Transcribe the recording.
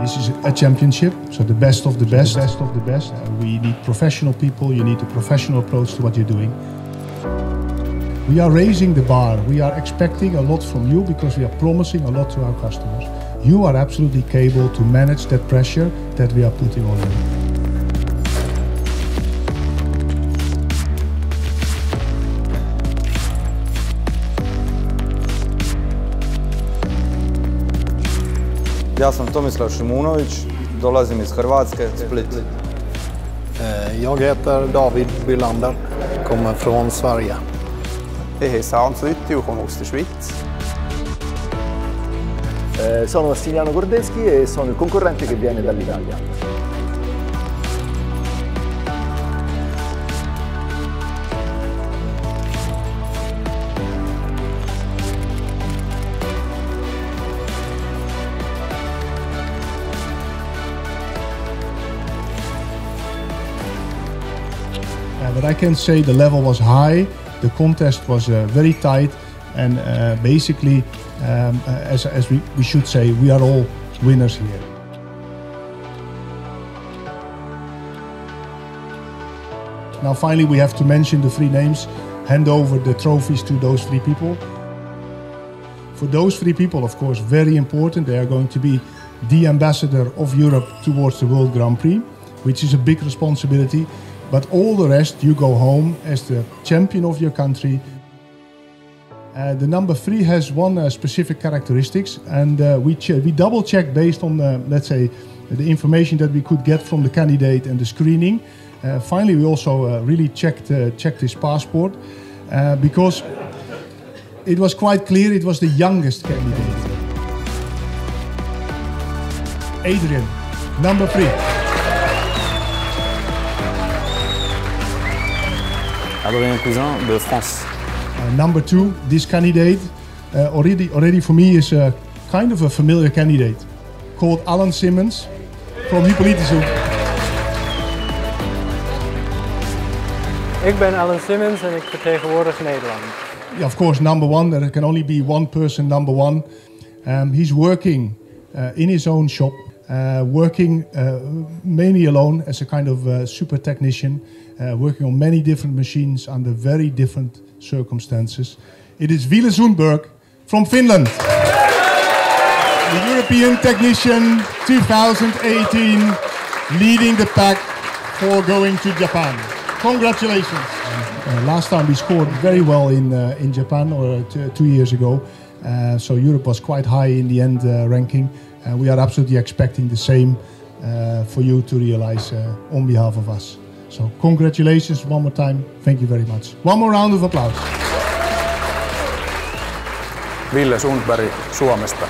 This is a championship, so the best of the best, the best of the best. Uh, we need professional people. You need a professional approach to what you're doing. We are raising the bar. We are expecting a lot from you because we are promising a lot to our customers. You are absolutely capable to manage that pressure that we are putting on you. Ja sam Tomislav Šimunović, dolazim iz Hrvatske, Split. Eh, Jag heter David Bylander, kommer från Sverige. Ich heiße Hans Lütti und komme aus der Schweiz. Eh, sono Massimiano Gordeschi e sono il concorrente che viene dall'Italia. But I can say the level was high, the contest was uh, very tight, and uh, basically, um, uh, as, as we, we should say, we are all winners here. Now, finally, we have to mention the three names, hand over the trophies to those three people. For those three people, of course, very important. They are going to be the ambassador of Europe towards the World Grand Prix, which is a big responsibility. But all the rest, you go home as the champion of your country. Uh, the number three has one uh, specific characteristics, and uh, we we double check based on let's say the information that we could get from the candidate and the screening. Uh, finally, we also uh, really checked uh, checked his passport because it was quite clear it was the youngest candidate. Adrian, number three. Adrien Cousin de France. Uh, number two, this candidate uh, already already for me is a kind of a familiar candidate called Alan Simmons from Hippolytus. Ik ben Alan Simmons en ik vertegenwoordig Nederland. Yeah, of course, number one. There can only be one person number one. Um, he's working uh, in his own shop, uh, working uh, mainly alone as a kind of uh, super technician, uh, working on many different machines under very different circumstances. It is Ville Sundberg from Finland. The European Technician 2018 leading the pack for going to Japan. Congratulations. Uh, last time we scored very well in uh, in Japan, or uh, two years ago. Uh, so Europe was quite high in the end uh, ranking. And we are absolutely expecting the same uh, for you to realize uh, on behalf of us. So congratulations one more time. Thank you very much. One more round of applause. Ville Sundberg Suomesta.